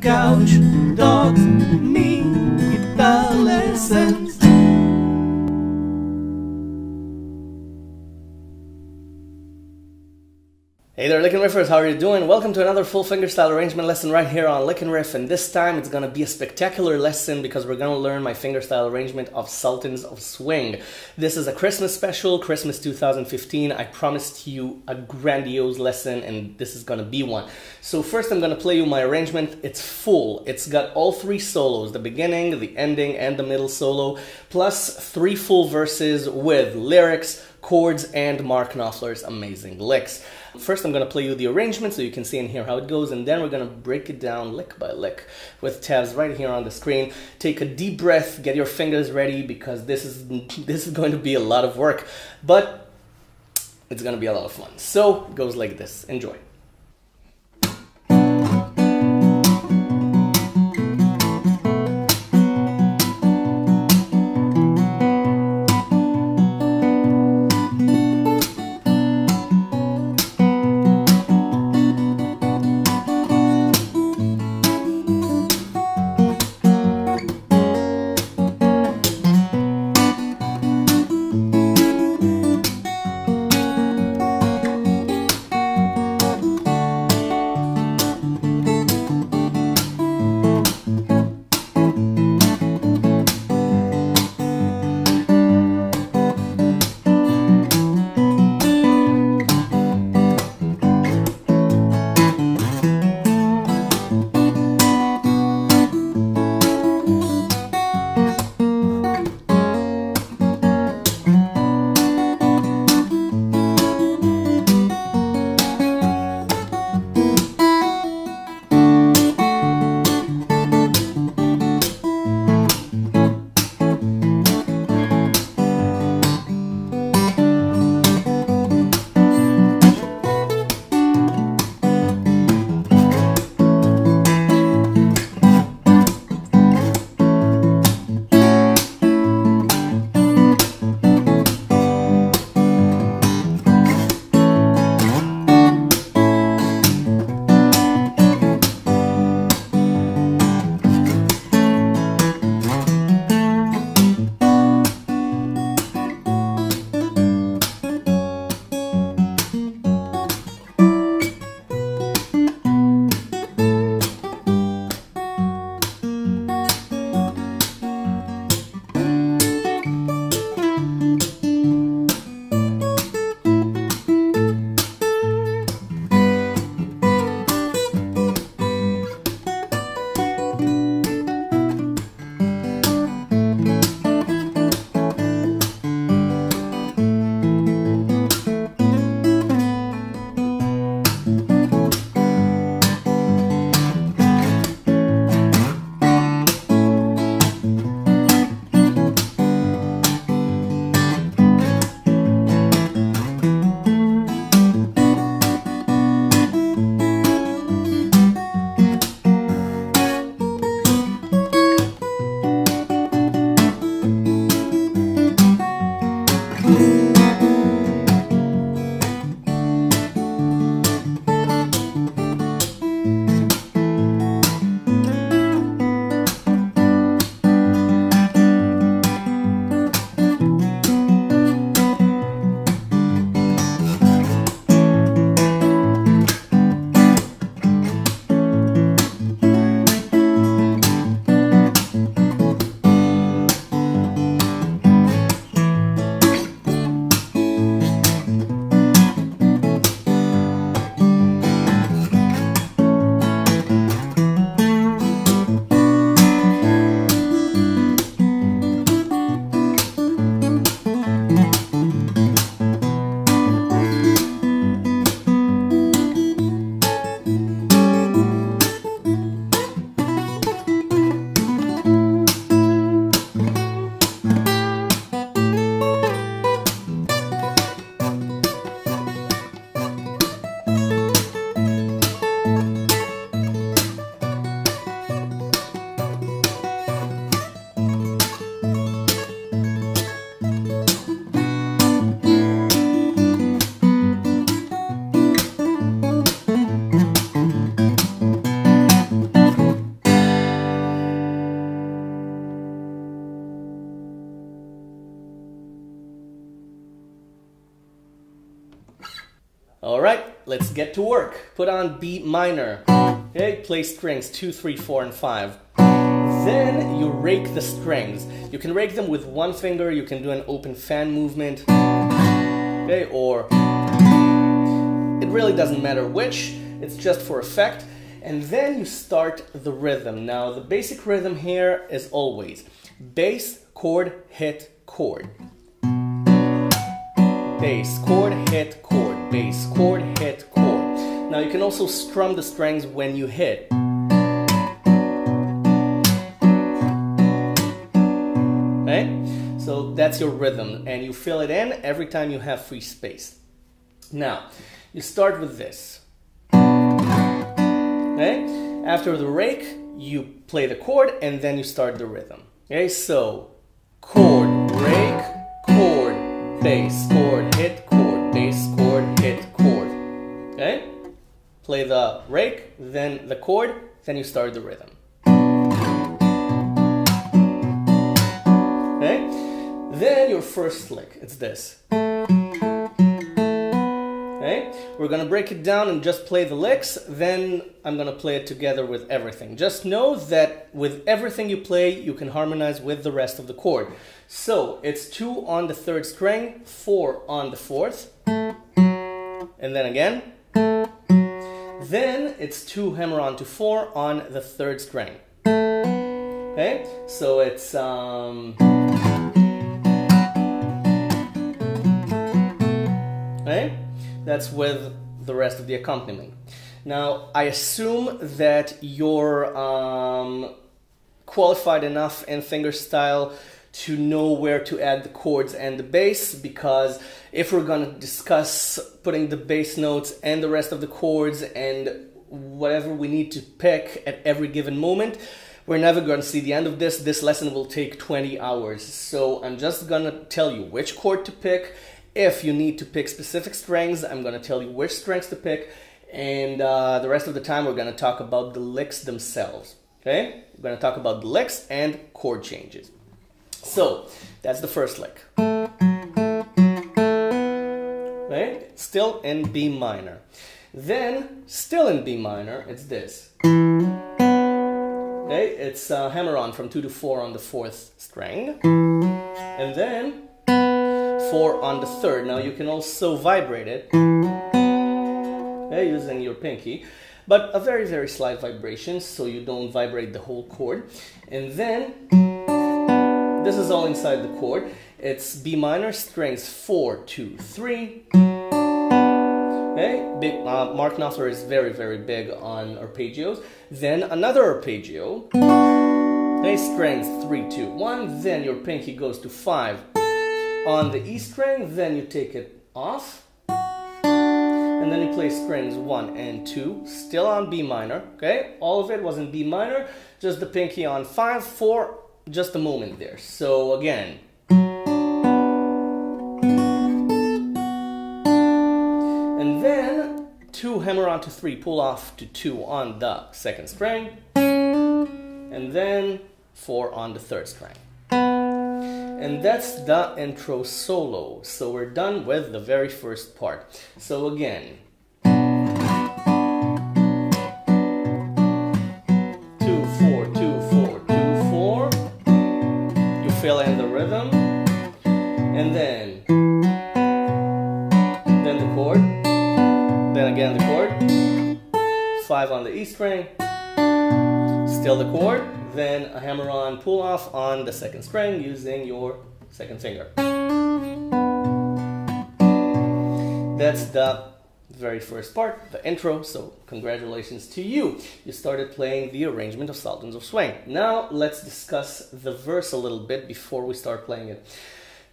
couch, dogs, me, guitar Hey there, LickNRiffers, how are you doing? Welcome to another full fingerstyle arrangement lesson right here on LickNRiff, and this time it's gonna be a spectacular lesson because we're gonna learn my fingerstyle arrangement of Sultans of Swing. This is a Christmas special, Christmas 2015. I promised you a grandiose lesson, and this is gonna be one. So first I'm gonna play you my arrangement. It's full. It's got all three solos, the beginning, the ending, and the middle solo, plus three full verses with lyrics, chords, and Mark Knopfler's amazing licks. First, I'm going to play you the arrangement so you can see and hear how it goes, and then we're going to break it down lick by lick with tabs right here on the screen. Take a deep breath, get your fingers ready because this is this is going to be a lot of work, but it's going to be a lot of fun. So, it goes like this. Enjoy. Let's get to work. Put on B minor. Okay, play strings two, three, four, and 5. Then you rake the strings. You can rake them with one finger, you can do an open fan movement. Okay, or it really doesn't matter which, it's just for effect. And then you start the rhythm. Now, the basic rhythm here is always bass, chord, hit, chord. Bass, chord, hit, chord. Bass, chord, hit, chord. Now you can also strum the strings when you hit. Okay? So that's your rhythm, and you fill it in every time you have free space. Now, you start with this. Okay? After the rake, you play the chord and then you start the rhythm. Okay, so chord, rake, chord, bass, chord, hit, chord, bass, chord, hit, chord. Okay? Play the rake, then the chord, then you start the rhythm. Okay? Then your first lick, it's this. Okay? We're gonna break it down and just play the licks, then I'm gonna play it together with everything. Just know that with everything you play, you can harmonize with the rest of the chord. So it's two on the third string, four on the fourth, and then again. Then it's two hammer on to four on the third string. Okay, so it's um, okay. That's with the rest of the accompaniment. Now, I assume that you're um, qualified enough in finger fingerstyle to know where to add the chords and the bass because if we're going to discuss putting the bass notes and the rest of the chords and whatever we need to pick at every given moment, we're never going to see the end of this. This lesson will take 20 hours. So I'm just going to tell you which chord to pick. If you need to pick specific strings, I'm going to tell you which strings to pick. And uh, the rest of the time, we're going to talk about the licks themselves. Okay? We're going to talk about the licks and chord changes. So, that's the first lick. Right? Still in B minor. Then, still in B minor, it's this. Okay? It's uh, hammer on from 2 to 4 on the fourth string. And then, 4 on the third. Now, you can also vibrate it okay, using your pinky but a very very slight vibration so you don't vibrate the whole chord and then this is all inside the chord. It's B minor strings 4 2 3 okay big uh, Mark Knopfler is very very big on arpeggios. Then another arpeggio. Okay strings 3 2 1 then your pinky goes to 5 on the E string then you take it off. And then you play strings one and two, still on B minor, okay? All of it was in B minor, just the pinky on five, four, just a moment there. So again. And then two hammer on to three, pull off to two on the second string, and then four on the third string. And that's the intro solo. So we're done with the very first part. So again, string, still the chord, then a hammer on pull off on the second string using your second finger. That's the very first part, the intro, so congratulations to you. You started playing the arrangement of Sultans of Swing. Now let's discuss the verse a little bit before we start playing it.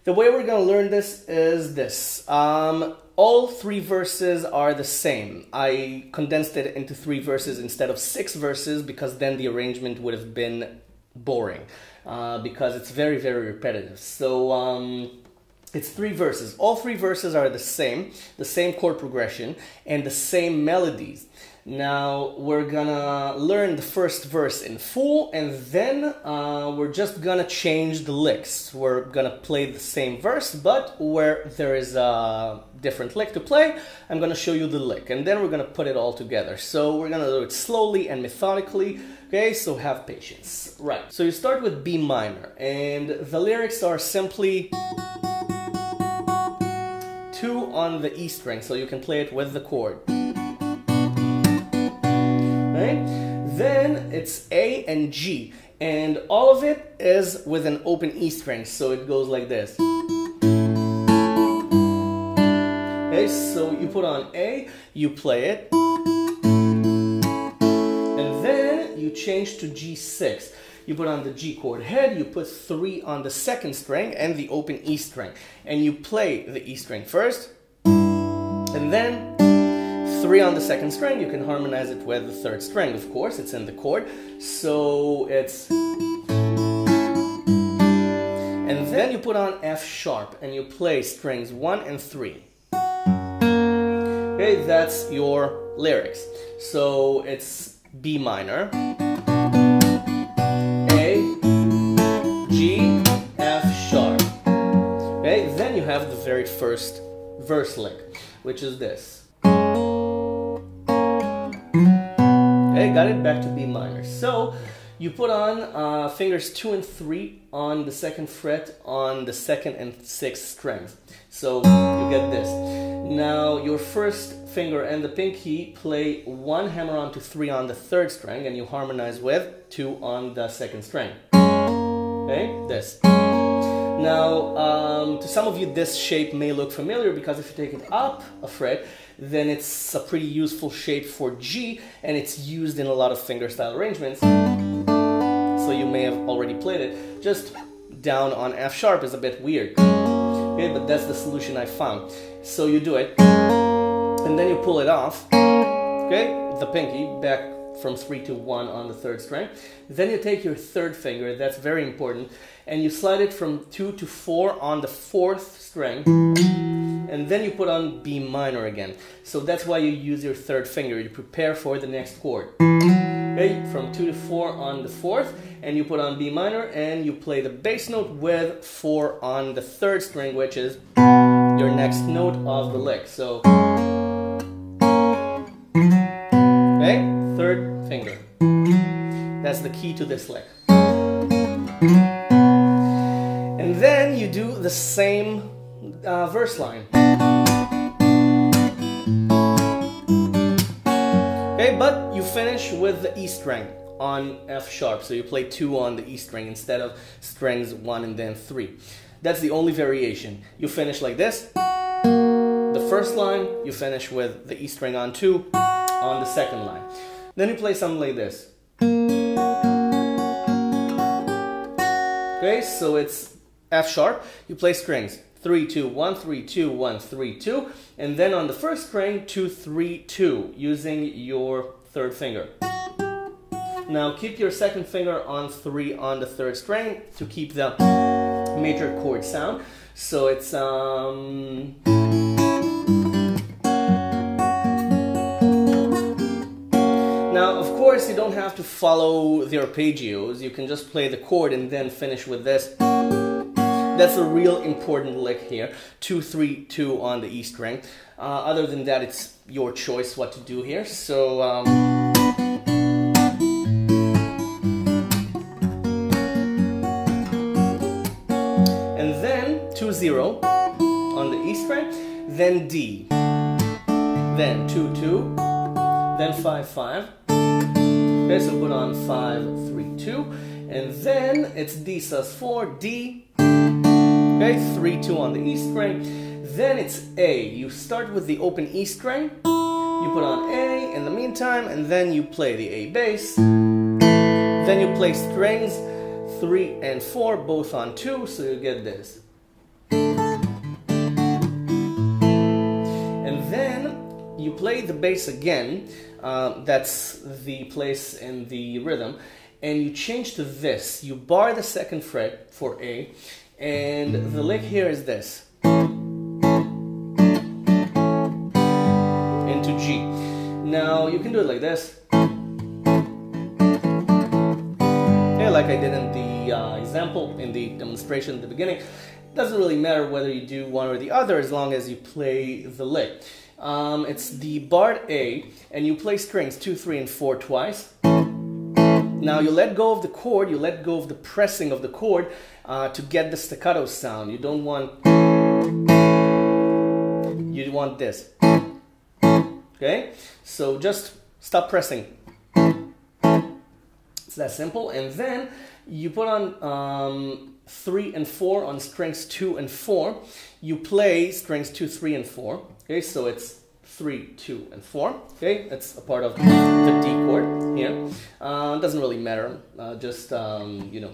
The way we're going to learn this is this. Um, all three verses are the same. I condensed it into three verses instead of six verses because then the arrangement would have been boring uh, because it's very, very repetitive. So um, it's three verses. All three verses are the same, the same chord progression, and the same melodies. Now we're gonna learn the first verse in full and then uh, we're just gonna change the licks. We're gonna play the same verse but where there is a different lick to play, I'm gonna show you the lick and then we're gonna put it all together. So we're gonna do it slowly and methodically, okay? So have patience. Right, so you start with B minor and the lyrics are simply two on the E string so you can play it with the chord. Right? Then it's A and G and all of it is with an open E string so it goes like this. Okay, so you put on A, you play it, and then you change to G6. You put on the G chord head, you put 3 on the second string and the open E string. And you play the E string first, and then 3 on the second string. You can harmonize it with the third string, of course, it's in the chord. So it's... And then you put on F sharp and you play strings 1 and 3. Okay, that's your lyrics. So it's B minor, A, G, F sharp. Okay, then you have the very first verse lick, which is this. Okay, got it? Back to B minor. So you put on uh, fingers two and three on the second fret on the second and sixth strings. So you get this. Now your first finger and the pinky play one hammer on to three on the third string and you harmonize with two on the second string. Okay, this. Now, um, to some of you this shape may look familiar because if you take it up a fret, then it's a pretty useful shape for G and it's used in a lot of fingerstyle arrangements. So you may have already played it. Just down on F sharp is a bit weird. Okay, but that's the solution I found. So you do it, and then you pull it off, okay, the pinky back from 3 to 1 on the third string. Then you take your third finger, that's very important, and you slide it from 2 to 4 on the fourth string, and then you put on B minor again. So that's why you use your third finger, you prepare for the next chord. Okay, from 2 to 4 on the fourth, and you put on B minor, and you play the bass note with 4 on the third string, which is your next note of the lick. So, okay, third finger. That's the key to this lick. And then you do the same uh, verse line. Okay, but you finish with the E string on F sharp. So you play two on the E string instead of strings one and then three. That's the only variation. You finish like this. The first line, you finish with the E string on two on the second line. Then you play something like this. Okay, so it's F sharp. You play strings. 3, 2, 1, 3, 2, 1, 3, 2. And then on the first string, 2, 3, 2, using your third finger. Now keep your second finger on 3 on the third string to keep the major chord sound. So it's um Now, of course, you don't have to follow the arpeggios. You can just play the chord and then finish with this. That's a real important lick here. Two, three, two on the E string. Uh, other than that, it's your choice what to do here. So, um, and then 2, 0 on the E string, then D, then 2, 2, then 5, 5. Okay, so put on 5, 3, 2, and then it's D sus 4, D, Okay, 3, 2 on the E string. Then it's A. You start with the open E string, you put on A in the meantime, and then you play the A bass. Then you play strings 3 and 4, both on 2, so you get this. And then you play the bass again, uh, that's the place in the rhythm, and you change to this. You bar the second fret for A, and the lick here is this. Into G. Now you can do it like this. Yeah, like I did in the uh, example, in the demonstration at the beginning. It doesn't really matter whether you do one or the other as long as you play the lick. Um, it's the bar A, and you play strings 2, 3, and 4 twice. Now you let go of the chord, you let go of the pressing of the chord uh, to get the staccato sound. You don't want, you want this. Okay, so just stop pressing. It's that simple. And then you put on um, 3 and 4 on strings 2 and 4. You play strings 2, 3, and 4. Okay, so it's three, two, and four. Okay, that's a part of the D chord here. Uh, doesn't really matter, uh, just um, you know,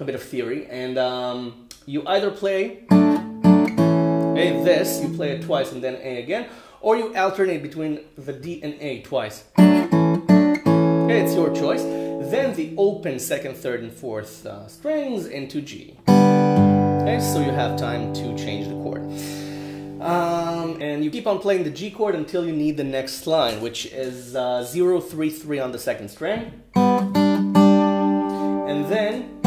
a bit of theory. And um, you either play A this, you play it twice and then A again, or you alternate between the D and A twice. Okay, it's your choice. Then the open second, third, and fourth uh, strings into G. Okay, so you have time to change the chord. Um, and you keep on playing the G chord until you need the next line, which is uh, 0, 3, 3 on the second string. And then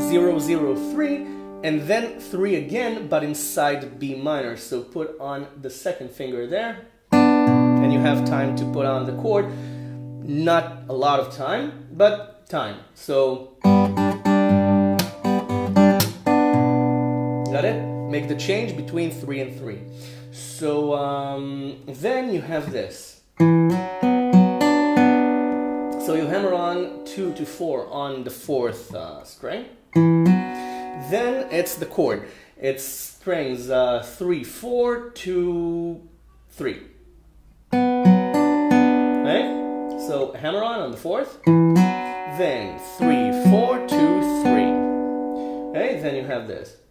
0, 0, 3, and then 3 again, but inside B minor. So put on the second finger there, and you have time to put on the chord. Not a lot of time, but time. So, got it? Make the change between 3 and 3. So um, then you have this. So you hammer on 2 to 4 on the fourth uh, string. Then it's the chord. It's strings uh, 3, 4 to 3. Right? So hammer on on the fourth. Then 3, 4, 2, 3. Okay, then you have this.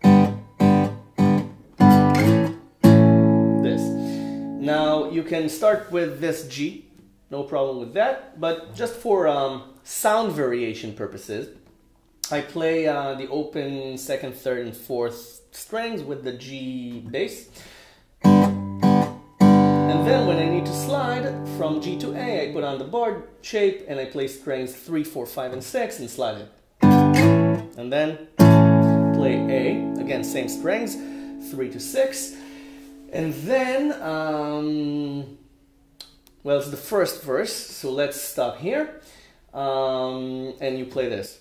You can start with this G, no problem with that, but just for um, sound variation purposes, I play uh, the open second, third, and fourth strings with the G bass. And then when I need to slide from G to A, I put on the bar shape and I play strings 3, 4, 5, and 6 and slide it. And then play A, again same strings, 3 to 6, and then, um, well, it's the first verse, so let's stop here. Um, and you play this.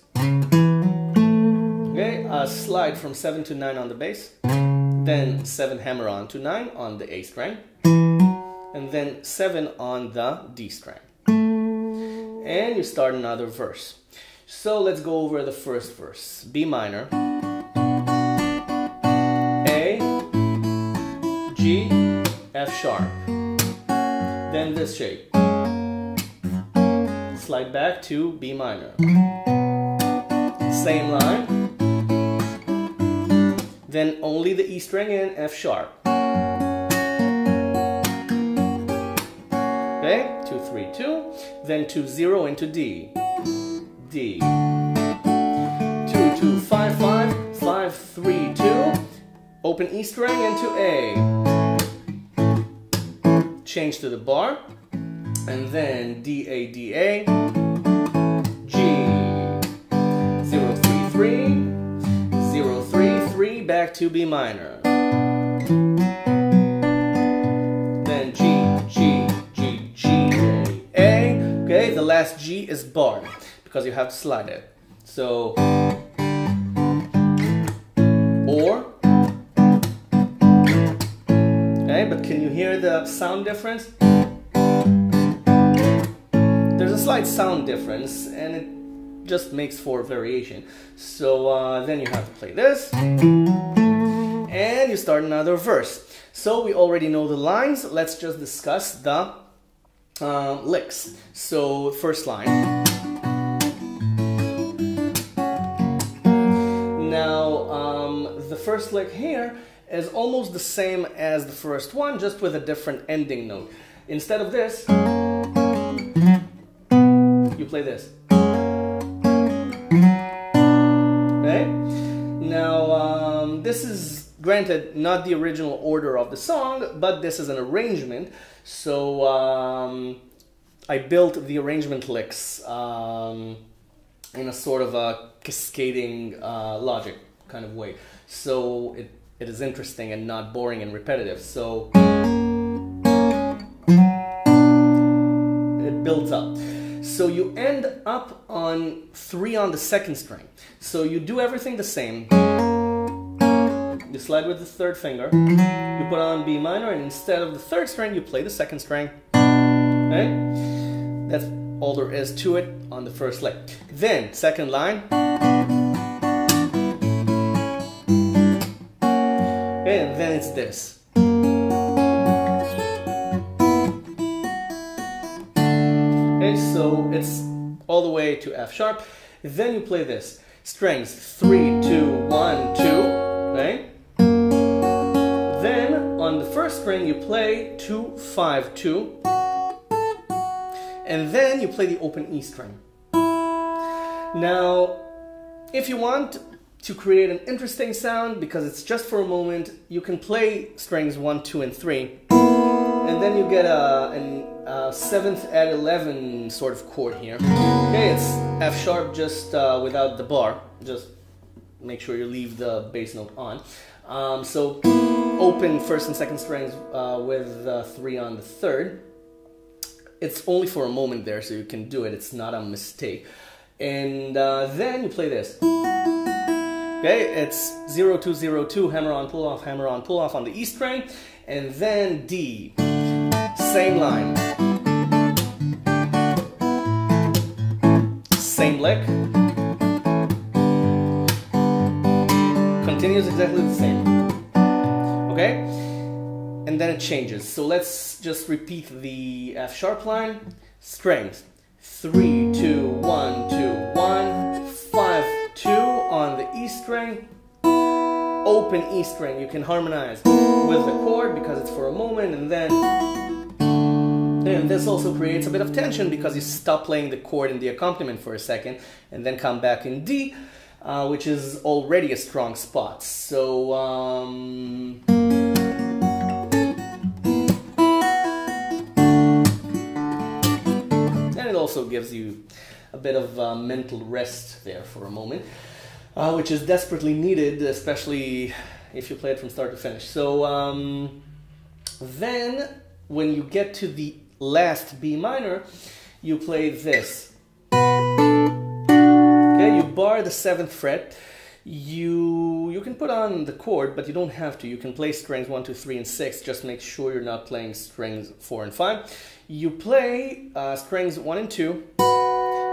Okay, a slide from 7 to 9 on the bass, then 7 hammer on to 9 on the A string, and then 7 on the D string. And you start another verse. So let's go over the first verse. B minor. G, F sharp. Then this shape. Slide back to B minor. Same line. Then only the E string and F sharp. Okay, two, three, two. Then two, zero into D. D. 2, 2, 5, 5, 5, 3, 2. Open E string into A. Change to the bar, and then D A D A, G, 033, 033, back to B minor. Then G, G, G, G, A, okay, the last G is bar, because you have to slide it. So, or, but can you hear the sound difference? There's a slight sound difference and it just makes for variation. So uh, then you have to play this and you start another verse. So we already know the lines, let's just discuss the uh, licks. So first line. Now um, the first lick here is almost the same as the first one, just with a different ending note. Instead of this, you play this. Okay? Now, um, this is Granted, not the original order of the song, but this is an arrangement. So um, I built the arrangement licks um, in a sort of a cascading uh, logic kind of way. So it, it is interesting and not boring and repetitive. So it builds up. So you end up on three on the second string. So you do everything the same. You slide with the third finger, you put on B minor, and instead of the third string, you play the second string. Okay? That's all there is to it on the first lick. Then, second line. And then it's this. Okay, so it's all the way to F sharp. Then you play this. Strings three, two, one, two. Okay? Then on the first string you play two, five, two. And then you play the open E string. Now, if you want to create an interesting sound, because it's just for a moment, you can play strings one, two, and three. And then you get a, an, a seventh at 11 sort of chord here. Okay, it's F sharp just uh, without the bar. Just make sure you leave the bass note on. Um, so open first and second strings uh, with uh, three on the third. It's only for a moment there, so you can do it. It's not a mistake. And uh, then you play this. Okay, it's 0 2 0 2, hammer on, pull off, hammer on, pull off on the E string, and then D. Same line. Same lick. Continues exactly the same. Okay? And then it changes. So let's just repeat the F sharp line. Strings. 3, 2, 1, 2, 1, 5, 2 on the E string, open E string. You can harmonize with the chord because it's for a moment and then and this also creates a bit of tension because you stop playing the chord in the accompaniment for a second and then come back in D, uh, which is already a strong spot. So um, and it also gives you a bit of uh, mental rest there for a moment, uh, which is desperately needed, especially if you play it from start to finish. So um, then, when you get to the last B minor, you play this. Okay, you bar the seventh fret. You you can put on the chord, but you don't have to. You can play strings one, two, three, and six. Just make sure you're not playing strings four and five. You play uh, strings one and two.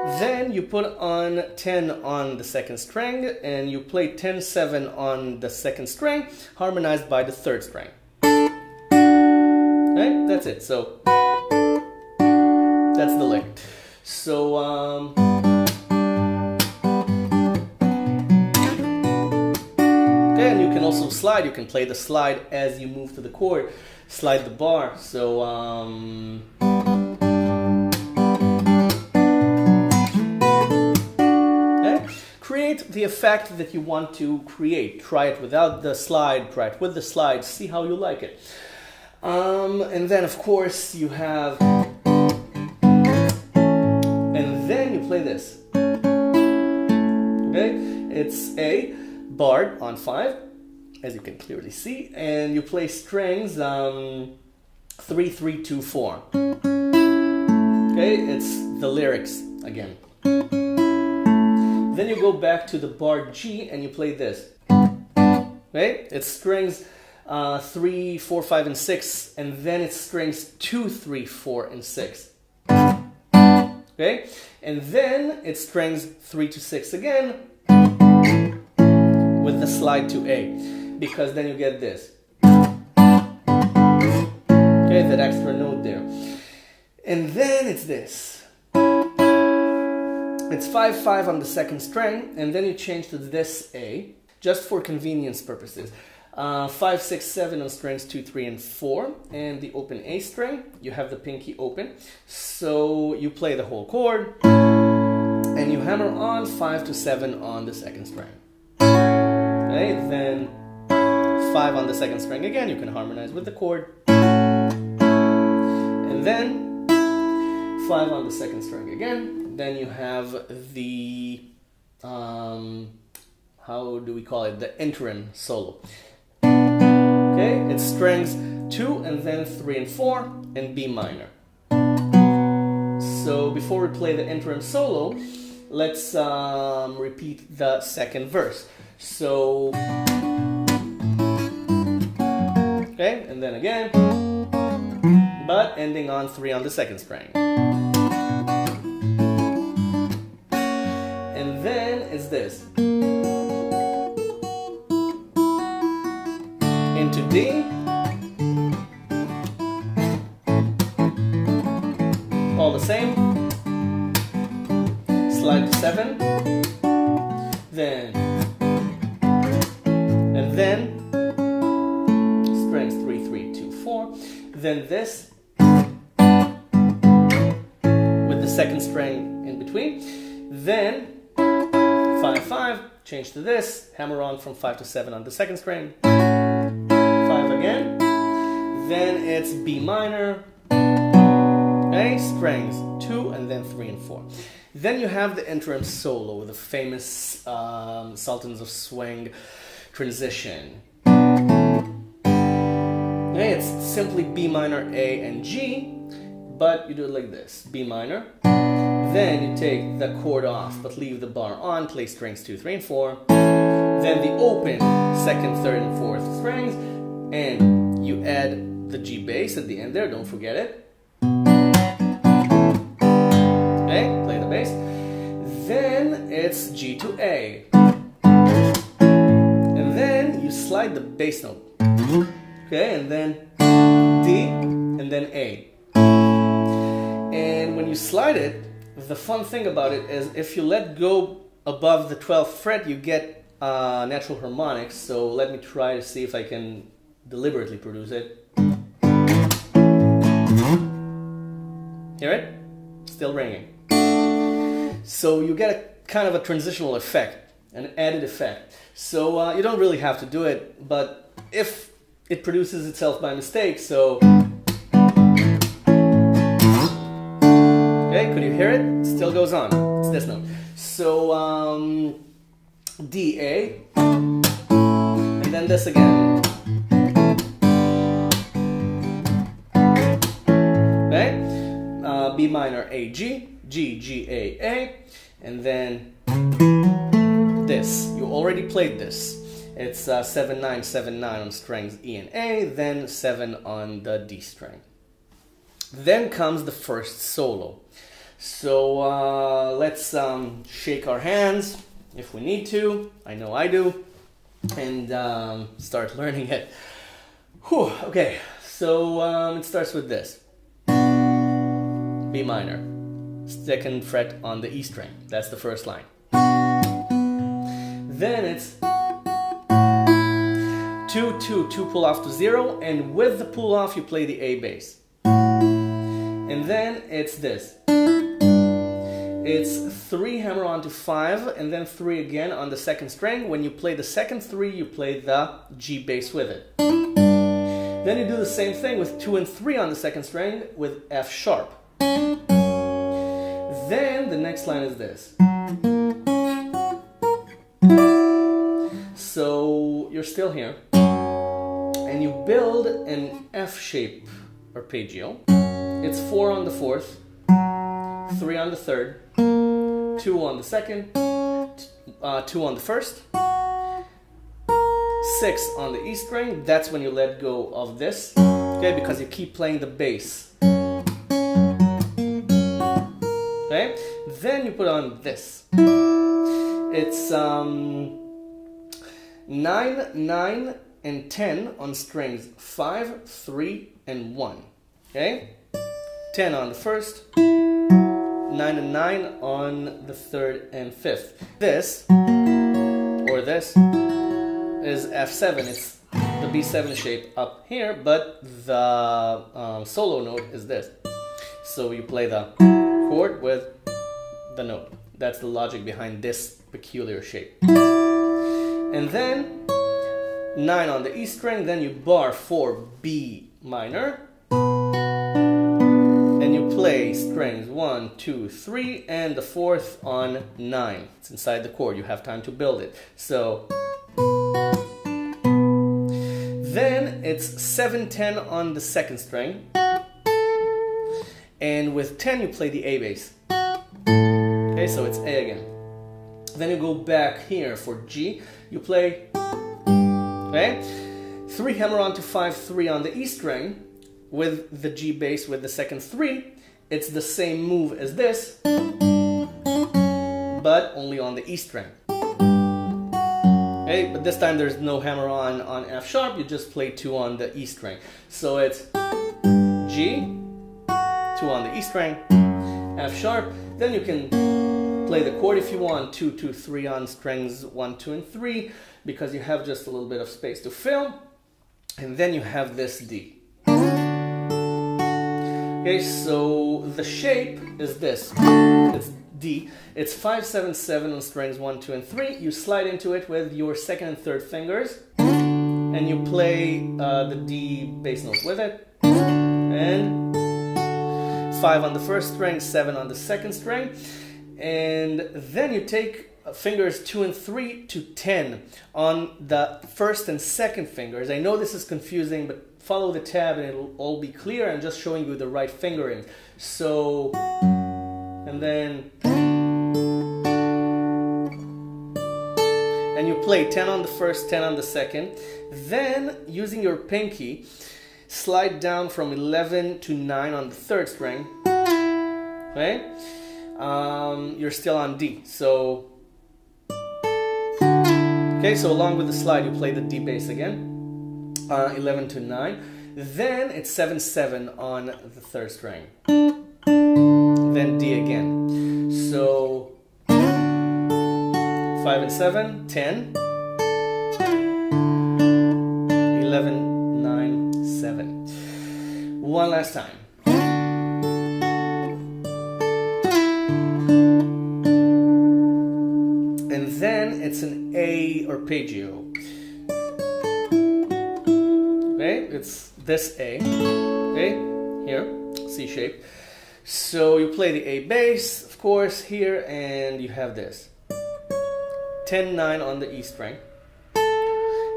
Then you put on 10 on the second string and you play 10 7 on the second string, harmonized by the third string. Okay, that's it. So that's the lick. So um, then you can also slide. You can play the slide as you move to the chord, slide the bar. So um, create the effect that you want to create. Try it without the slide, try it with the slide, see how you like it. Um, and then, of course, you have. And then you play this. Okay? It's A, barred on 5, as you can clearly see, and you play strings um, 3, 3, 2, 4. Okay? It's the lyrics again. Then you go back to the bar G and you play this. Right? It's strings uh, 3, 4, 5, and 6, and then it's strings 2, 3, 4, and 6. Okay? And then it's strings 3 to 6 again with the slide to A, because then you get this. Okay, that extra note there. And then it's this. It's 5 5 on the second string, and then you change to this A, just for convenience purposes. Uh, 5 6 7 on strings 2 3 and 4, and the open A string, you have the pinky open. So you play the whole chord, and you hammer on 5 to 7 on the second string. Okay, then 5 5 on the second string again, you can harmonize with the chord. And then 5 on the second string again. Then you have the, um, how do we call it, the interim solo. Okay, it's strings 2 and then 3 and 4 in B minor. So before we play the interim solo, let's um, repeat the second verse. So, okay, and then again, but ending on three on the second string. Then is this. Into D. All the same. Slide to seven. Then and then strings three, three, two, four. Then this Change to this. Hammer on from five to seven on the second string. Five again. Then it's B minor. A strings two and then three and four. Then you have the interim solo, the famous um, Sultans of Swing transition. Okay, it's simply B minor, A, and G, but you do it like this B minor. Then you take the chord off but leave the bar on, play strings 2, 3, and 4. Then the open second, third, and fourth strings, and you add the G bass at the end there, don't forget it. Okay, play the bass. Then it's G to A. And then you slide the bass note. Okay, and then D, and then A. And when you slide it, the fun thing about it is if you let go above the 12th fret, you get uh, natural harmonics. So let me try to see if I can deliberately produce it. Hear it? Still ringing. So you get a kind of a transitional effect, an added effect. So uh, you don't really have to do it, but if it produces itself by mistake, so. Okay, could you hear it? Still goes on. It's this note. So, um, D, A, and then this again. Okay? Uh, B minor, A, G, G, G, A, A, and then this. You already played this. It's uh, 7 9 7 9 on strings E and A, then 7 on the D string. Then comes the first solo. So uh, let's um, shake our hands if we need to. I know I do. And um, start learning it. Whew, okay, so um, it starts with this B minor, second fret on the E string. That's the first line. Then it's two, two, two pull off to zero, and with the pull off, you play the A bass. And then it's this. It's three hammer on to five, and then three again on the second string. When you play the second three, you play the G bass with it. Then you do the same thing with two and three on the second string with F sharp. Then the next line is this. So you're still here, and you build an F shape arpeggio. It's four on the fourth, three on the third, two on the second, uh, two on the first, six on the E string. That's when you let go of this, okay? Because you keep playing the bass. Okay? Then you put on this. It's um, nine, nine, and ten on strings five, three, and one. Okay? 10 on the first, 9 and 9 on the third and fifth. This, or this, is F7. It's the B7 shape up here, but the um, solo note is this. So you play the chord with the note. That's the logic behind this peculiar shape. And then 9 on the E string, then you bar for B minor, play strings 1, 2, 3, and the fourth on 9. It's inside the chord, you have time to build it. So, then it's 7, 10 on the second string, and with 10 you play the A bass. Okay, so it's A again. Then you go back here for G, you play, okay, 3 hammer on to 5, 3 on the E string with the G bass with the second 3. It's the same move as this, but only on the E string. Okay, but this time there's no hammer on on F sharp, you just play 2 on the E string. So it's G, 2 on the E string, F sharp, then you can play the chord if you want, 2, 2, 3 on strings 1, 2, and 3, because you have just a little bit of space to fill. And then you have this D. Okay, so the shape is this. It's D. It's 5, 7, 7 on strings 1, 2, and 3. You slide into it with your second and third fingers, and you play uh, the D bass note with it. And 5 on the first string, 7 on the second string and then you take fingers 2 and 3 to 10 on the first and second fingers. I know this is confusing, but follow the tab and it'll all be clear. I'm just showing you the right fingering. So, and then, and you play 10 on the first, 10 on the second. Then, using your pinky, slide down from 11 to 9 on the third string. Okay? um, you're still on D. So, okay, so along with the slide, you play the D bass again, uh, 11 to 9. Then it's 7 7 on the third string. Then D again. So, 5 and 7, 10. 11, 9, 7. One last time. And then it's an A arpeggio. It's this A, okay, here, C shape. So you play the A bass, of course, here, and you have this. 10 9 on the E string,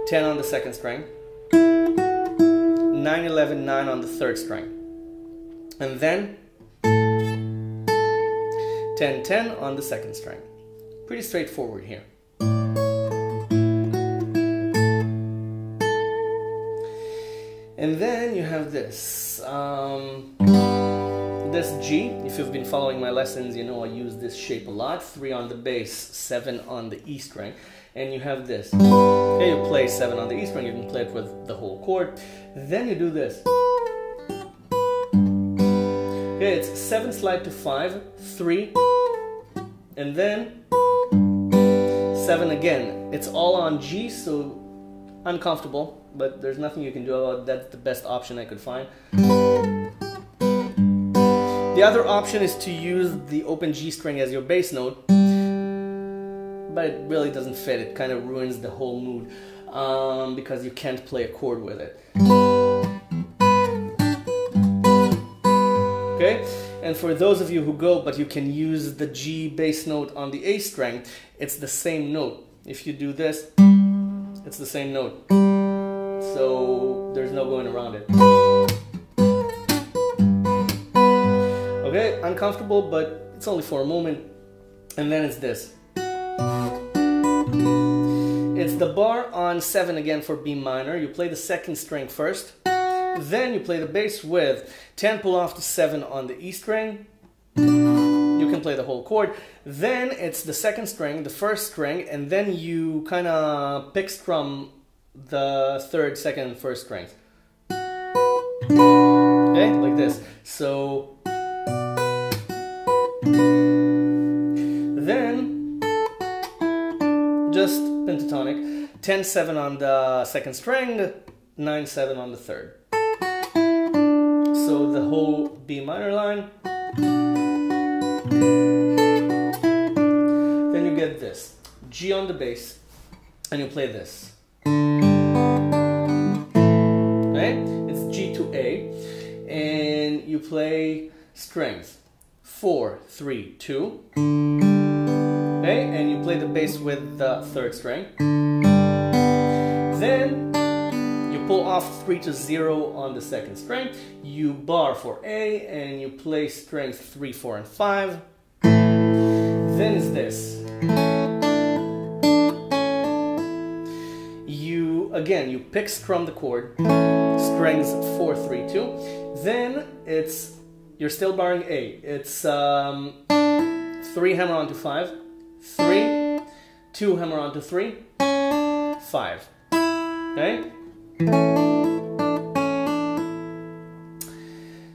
10 on the second string, 9 11 9 on the third string, and then 10 10 on the second string. Pretty straightforward here. This. Um, this G, if you've been following my lessons, you know I use this shape a lot. Three on the bass, seven on the E string. And you have this. Okay, you play seven on the E string, you can play it with the whole chord. Then you do this. Okay, it's seven slide to five, three, and then seven again. It's all on G, so uncomfortable but there's nothing you can do about it. That's the best option I could find. The other option is to use the open G string as your bass note, but it really doesn't fit. It kind of ruins the whole mood um, because you can't play a chord with it. Okay? And for those of you who go, but you can use the G bass note on the A string, it's the same note. If you do this, it's the same note so there's no going around it. Okay, uncomfortable, but it's only for a moment. And then it's this. It's the bar on 7 again for B minor. You play the second string first. Then you play the bass with 10 pull off to 7 on the E string. You can play the whole chord. Then it's the second string, the first string, and then you kind of pick strum the third, second, and first strings. Okay, like this. So then just pentatonic, 10 7 on the second string, 9 7 on the third. So the whole B minor line. Then you get this G on the bass, and you play this. Right? It's G to A, and you play strings four, three, two, okay, and you play the bass with the third string. Then you pull off three to zero on the second string. You bar for A, and you play strings three, four, and five. Then is this. Again you pick strum the chord, strings four, three, two. Then it's you're still barring A. It's um, three hammer on onto five, three, two hammer onto three, five. Okay?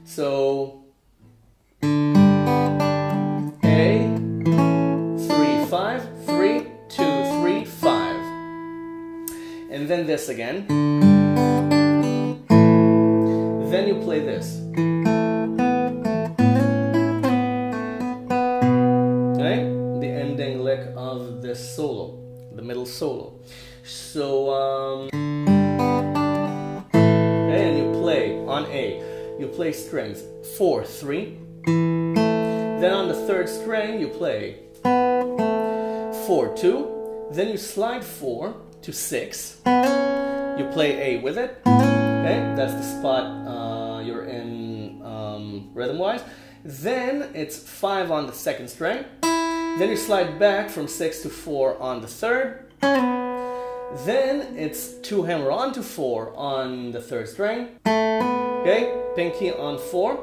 So And then this again. Then you play this. Right? The ending lick of this solo, the middle solo. So, um, and you play on A, you play strings 4, 3. Then on the third string, you play 4, 2. Then you slide 4 to 6. You play A with it. Okay, that's the spot uh, you're in um, rhythm wise. Then it's 5 on the second string. Then you slide back from 6 to 4 on the third. Then it's 2 hammer on to 4 on the third string. Okay, pinky on 4.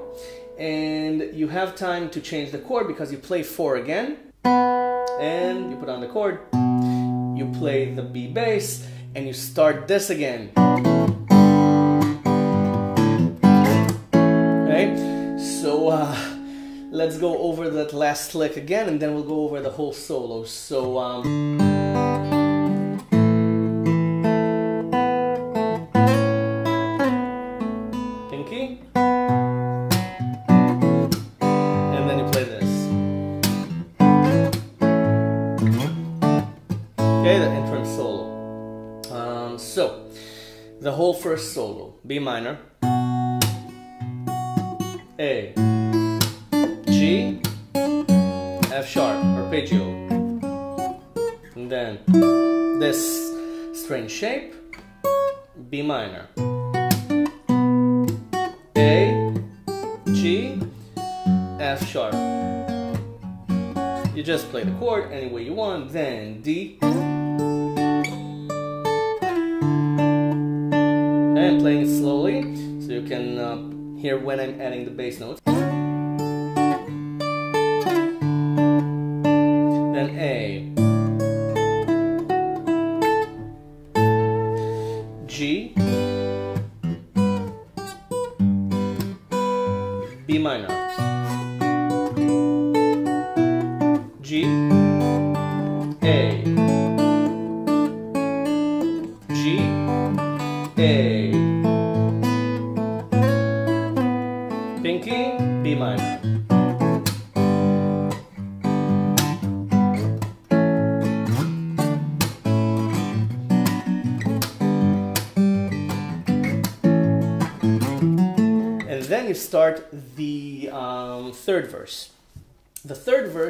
And you have time to change the chord because you play 4 again. And you put on the chord. You play the B bass and you start this again. Okay, so uh, let's go over that last lick again and then we'll go over the whole solo. So, um, whole first solo, B minor, A, G, F sharp, arpeggio. And then this string shape, B minor. A, G, F sharp. You just play the chord any way you want, then D. can uh, hear when I'm adding the bass notes.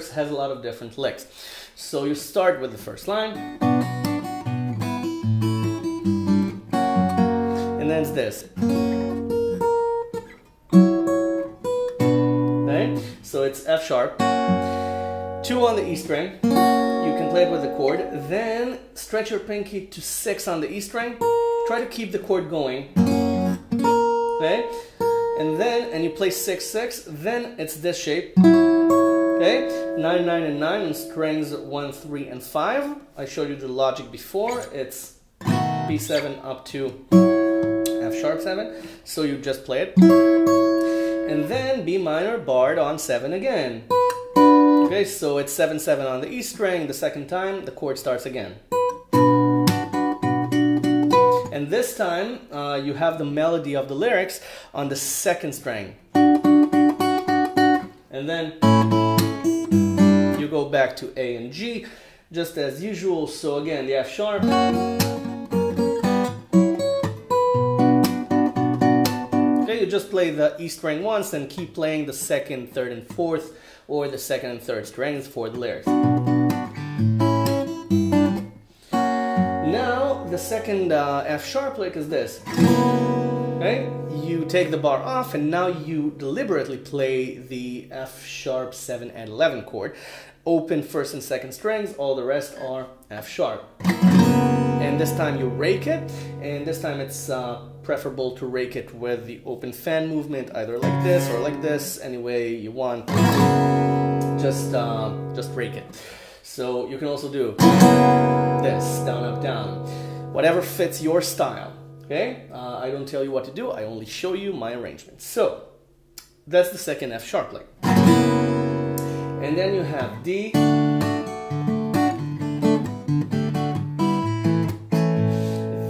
Verse has a lot of different licks. So you start with the first line. And then it's this. Okay? So it's F sharp. Two on the E string. You can play it with the chord. Then stretch your pinky to six on the E string. Try to keep the chord going. Okay? and then and you play six six then it's this shape okay nine nine and nine and strings one three and five. I showed you the logic before. It's B7 up to F sharp 7 so you just play it. And then B minor barred on 7 again. Okay so it's 7 7 on the E string the second time. The chord starts again. And this time, uh, you have the melody of the lyrics on the second string. And then you go back to A and G, just as usual. So again, the F sharp. Okay, you just play the E string once and keep playing the second, third, and fourth, or the second and third strings for the lyrics. Now, the second uh, F sharp lick is this. Okay? You take the bar off and now you deliberately play the F sharp 7 and 11 chord. Open first and second strings, all the rest are F sharp. And this time you rake it, and this time it's uh, preferable to rake it with the open fan movement, either like this or like this, any way you want. Just, uh, just rake it. So you can also do this, down, up, down. Whatever fits your style. Okay? Uh, I don't tell you what to do, I only show you my arrangement. So, that's the second F sharp lick. And then you have D.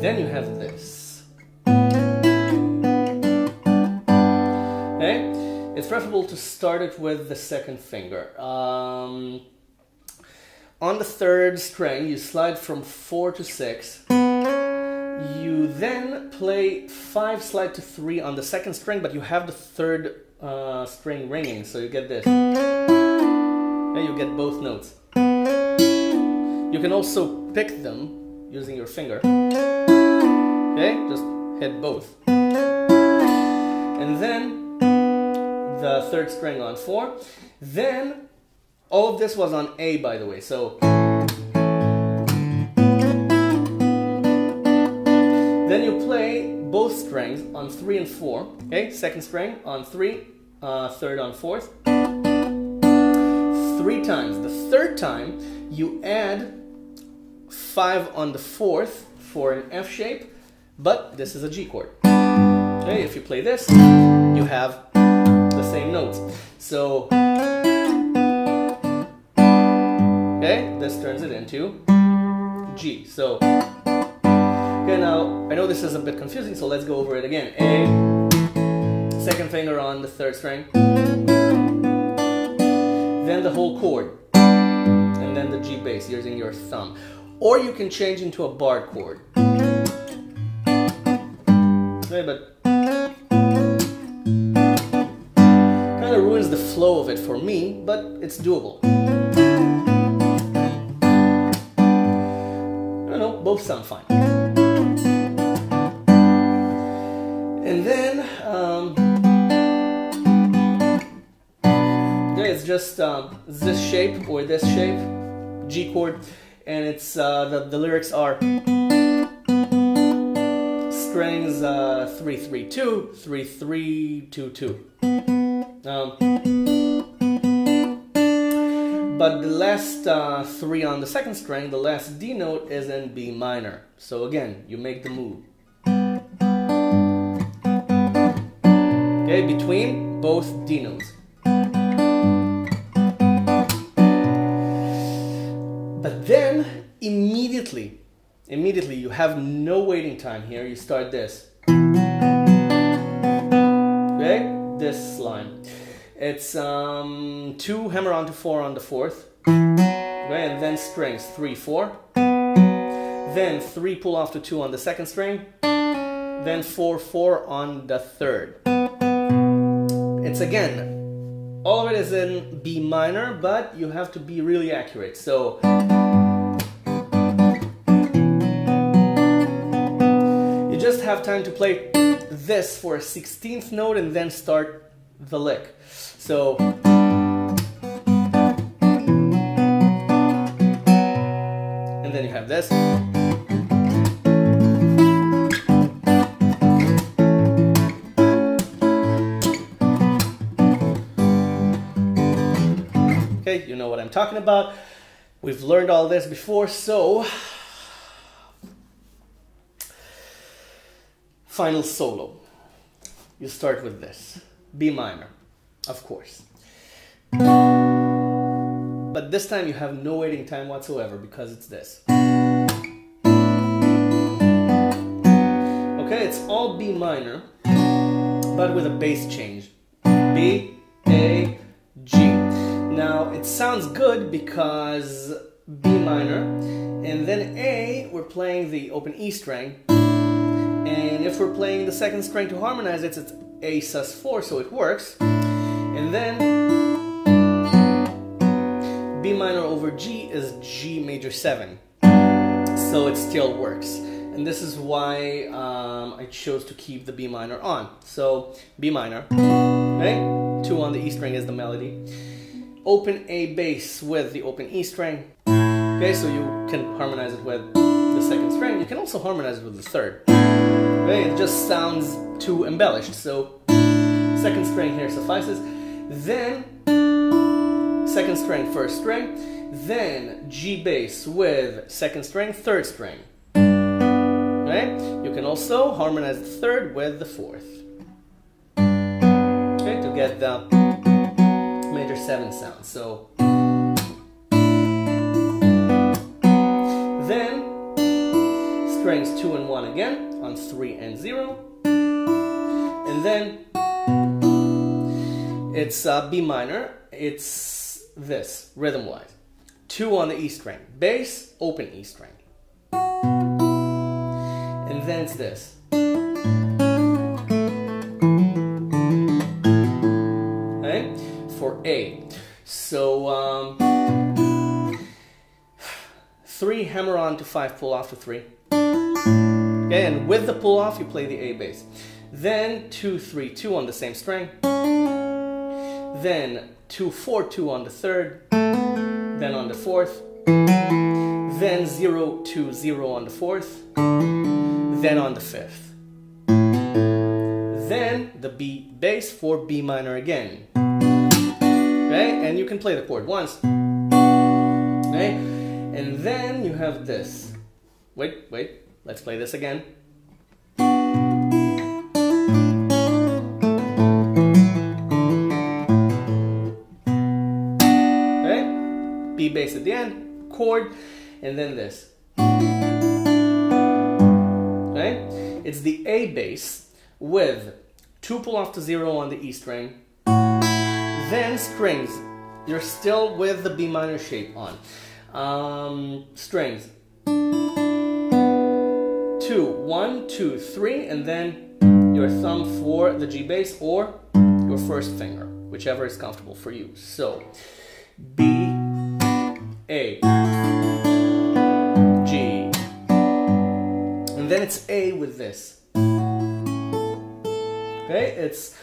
Then you have this. Okay? It's preferable to start it with the second finger. Um, on the third string, you slide from 4 to 6. You then play 5 slide to 3 on the second string, but you have the third uh, string ringing, so you get this. You get both notes. You can also pick them using your finger. Okay, just hit both. And then the third string on 4. Then all of this was on A, by the way. So then you play both strings on three and four. Okay, second string on three, uh, third on fourth. Three times. The third time you add five on the fourth for an F shape, but this is a G chord. Okay, if you play this, you have the same notes. So Okay, this turns it into G. So, okay, now I know this is a bit confusing, so let's go over it again. A, second finger on the third string, then the whole chord, and then the G bass using your thumb. Or you can change into a barred chord. Okay, but kind of ruins the flow of it for me, but it's doable. I don't know, both sound fine. And then, um, just um, this shape or this shape, G chord, and it's uh, the, the lyrics are strings uh, 332, 3322. Um, but the last uh, three on the second string, the last D note is in B minor. So again, you make the move. Okay, between both D notes. But then, immediately, immediately, you have no waiting time here. You start this. Okay, this line. It's um, two hammer on to four on the fourth, okay, and then strings three, four, then three pull off to two on the second string, then four, four on the third. It's again, all of it is in B minor, but you have to be really accurate. So you just have time to play this for a 16th note and then start the lick. So and then you have this. You know what I'm talking about. We've learned all this before, so final solo. You start with this. B minor, of course. But this time you have no waiting time whatsoever because it's this. Okay, it's all B minor, but with a bass change. B. Now it sounds good because B minor, and then A, we're playing the open E string, and if we're playing the second string to harmonize it, it's A sus4, so it works. And then B minor over G is G major 7. So it still works. And this is why um, I chose to keep the B minor on. So B minor, right? Two on the E string is the melody. Open A bass with the open E string. Okay, so you can harmonize it with the second string. You can also harmonize it with the third. Okay, it just sounds too embellished. So second string here suffices. Then second string, first string. Then G bass with second string, third string. Okay, you can also harmonize the third with the fourth. Okay, to get the major seven sound. So then strings two and one again on three and zero, and then it's uh, B minor. It's this rhythm wise. Two on the E string, bass, open E string, and then it's this. So um, three hammer on to five pull off to three. Okay, and with the pull off you play the A bass. Then two three two on the same string. Then two four two on the third. Then on the fourth. Then zero two zero on the fourth. Then on the fifth. Then the B bass for B minor again. And you can play the chord once. Okay, and then you have this. Wait, wait, let's play this again. Okay, B bass at the end, chord, and then this. Okay, it's the A bass with two pull off to zero on the E string, then strings. You're still with the B minor shape on. Um, strings. Two, one, two, three, and then your thumb for the G bass or your first finger, whichever is comfortable for you. So, B, A, G, and then it's A with this. Okay, it's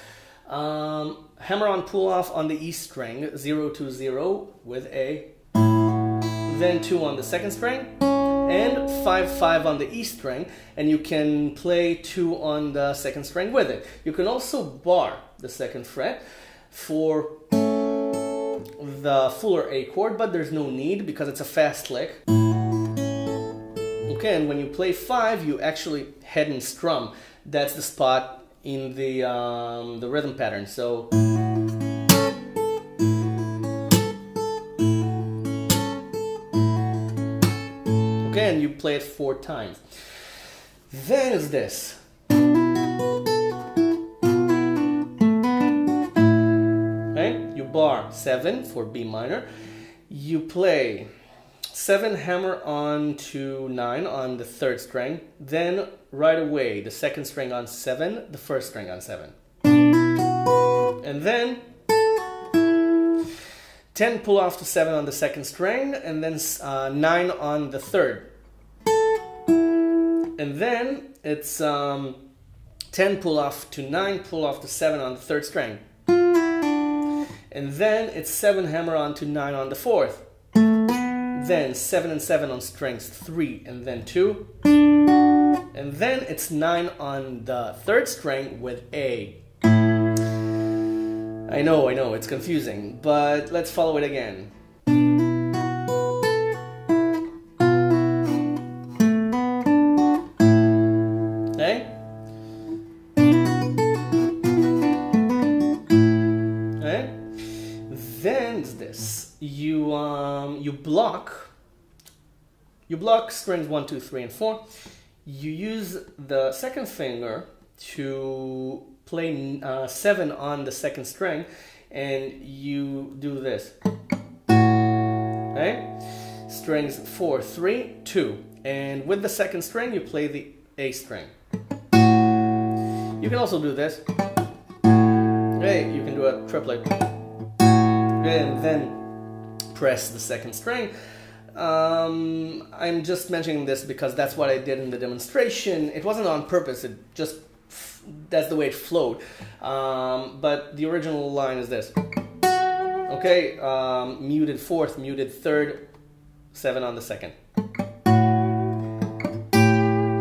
um, hammer on pull off on the E string, 0 to 0 with A, then 2 on the second string, and 5 5 on the E string, and you can play 2 on the second string with it. You can also bar the second fret for the fuller A chord, but there's no need because it's a fast lick. Okay, and when you play 5, you actually head and strum. That's the spot in the um, the rhythm pattern. So you play it four times. Then is this. Okay, you bar seven for B minor. You play seven hammer on to nine on the third string, then right away the second string on seven, the first string on seven. And then 10 pull off to seven on the second string, and then uh, nine on the third. And then it's um, 10 pull off to nine, pull off to seven on the third string. And then it's seven hammer on to nine on the fourth then 7 and 7 on strings 3 and then 2 and then it's 9 on the third string with A I know, I know, it's confusing, but let's follow it again. You um you block you block strings one, two, three, and 4. You use the second finger to play uh, 7 on the second string, and you do this. Okay? Strings four, three, two, And with the second string, you play the A string. You can also do this. Okay, you can do a triplet. And then press the second string. Um, I'm just mentioning this because that's what I did in the demonstration. It wasn't on purpose, it just, that's the way it flowed. Um, but the original line is this. Okay, um, muted fourth, muted third, seven on the second.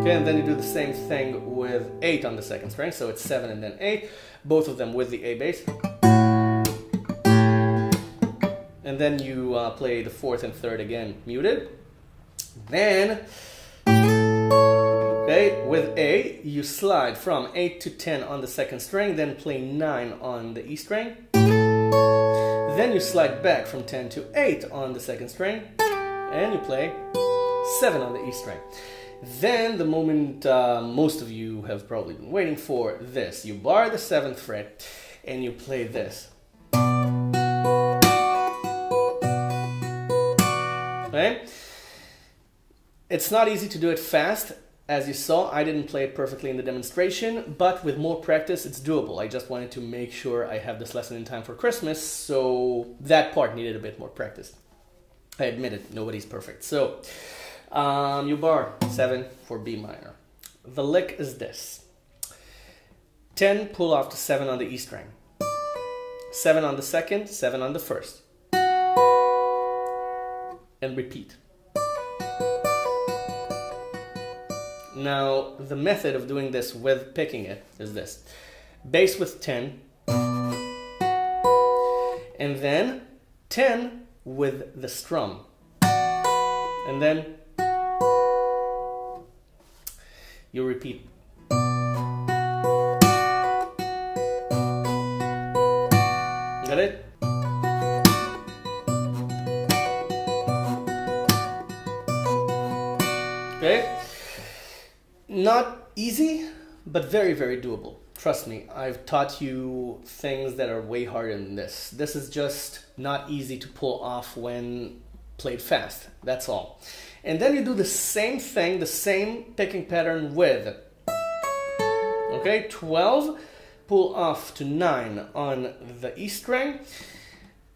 Okay, and then you do the same thing with eight on the second string, so it's seven and then eight, both of them with the A bass. And then you uh, play the fourth and third again muted. Then, okay, with A, you slide from 8 to 10 on the second string, then play 9 on the E string. Then you slide back from 10 to 8 on the second string, and you play 7 on the E string. Then the moment uh, most of you have probably been waiting for this, you bar the 7th fret and you play this. Okay? It's not easy to do it fast. As you saw, I didn't play it perfectly in the demonstration, but with more practice, it's doable. I just wanted to make sure I have this lesson in time for Christmas, so that part needed a bit more practice. I admit it, nobody's perfect. So, um, you bar 7 for B minor. The lick is this 10, pull off to 7 on the E string, 7 on the second, 7 on the first and repeat. Now, the method of doing this with picking it is this. Bass with 10, and then 10 with the strum, and then you repeat. But very, very doable. Trust me, I've taught you things that are way harder than this. This is just not easy to pull off when played fast. That's all. And then you do the same thing, the same picking pattern with, okay, 12, pull off to 9 on the E string,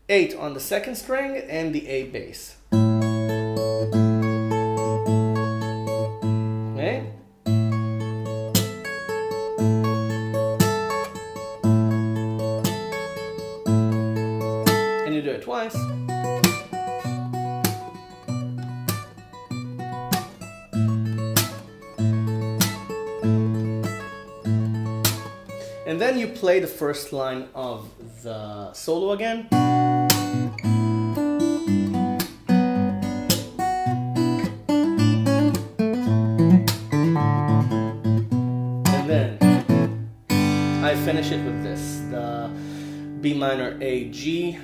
8 on the second string, and the A bass. Okay? And then you play the first line of the solo again. And then I finish it with this the B minor A G,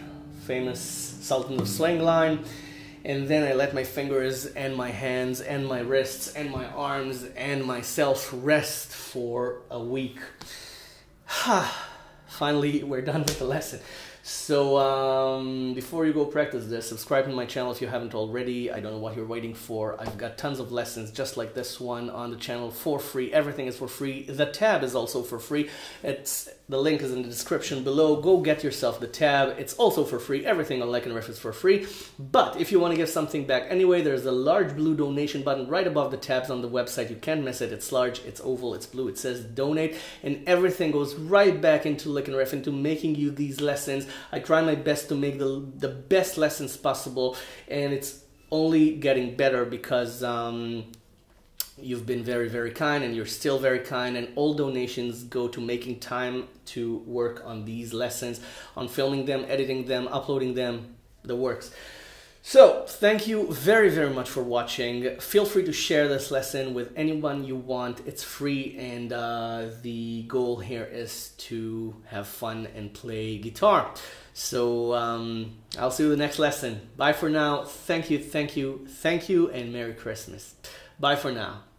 famous Sultan of Swing line. And then I let my fingers and my hands and my wrists and my arms and myself rest for a week. Ha! Finally, we're done with the lesson. So, um, before you go practice this, subscribe to my channel if you haven't already. I don't know what you're waiting for. I've got tons of lessons just like this one on the channel for free. Everything is for free. The tab is also for free. It's the link is in the description below. Go get yourself the tab. It's also for free. Everything on LickNRiff is for free. But if you want to give something back anyway, there's a large blue donation button right above the tabs on the website. You can't miss it. It's large, it's oval, it's blue. It says donate, and everything goes right back into LickNRiff, into making you these lessons. I try my best to make the, the best lessons possible, and it's only getting better because um, you've been very very kind and you're still very kind and all donations go to making time to work on these lessons on filming them editing them uploading them the works. So thank you very very much for watching. Feel free to share this lesson with anyone you want. It's free and uh, the goal here is to have fun and play guitar. So um, i'll see you in the next lesson. Bye for now. Thank you thank you thank you and merry christmas. Bye for now